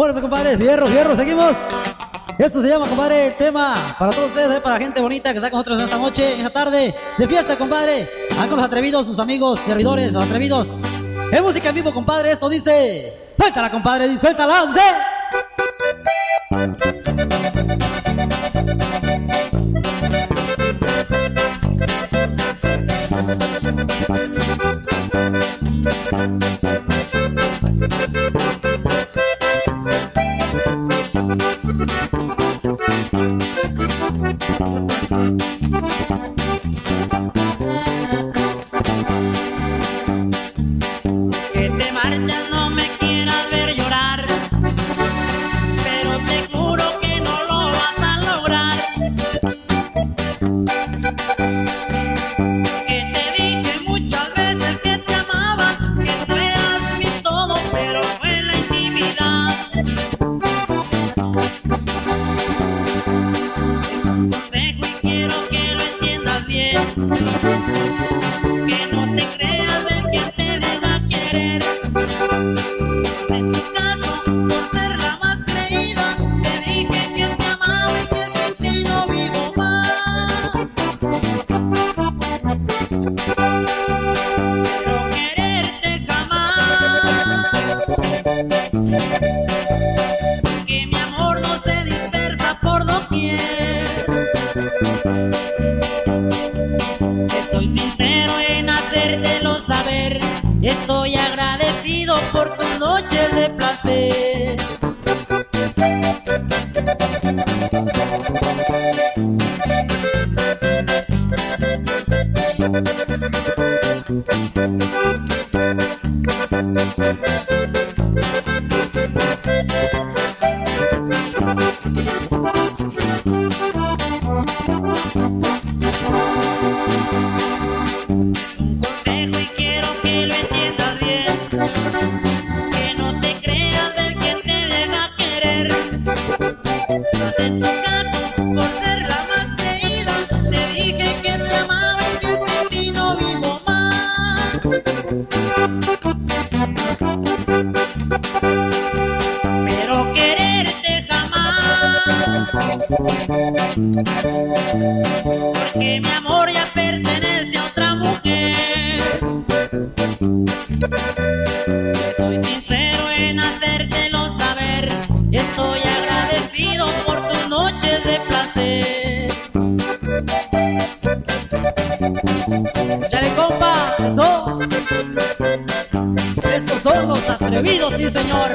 Órale, compadre, fierro, fierro, seguimos. Esto se llama, compadre, el tema para todos ustedes, eh, para gente bonita que está con nosotros esta noche, esta tarde de fiesta, compadre. A con los atrevidos, sus amigos, servidores, los atrevidos. Es música en vivo, compadre, esto dice... Suéltala, compadre, suéltala, dice... Que no te creas del que te deja querer. En tu caso, por ser la más creída, te dije que te amaba y que sin ti no vivo más. Pero quererte jamás. Que mi amor no se dispersa por doquier. Estoy agradecido por tus noches de placer. Porque mi amor ya pertenece a otra mujer. Soy sincero en hacértelo saber. Estoy agradecido por tus noches de placer. Chale, compa, eso. Estos son los atrevidos, sí, señor.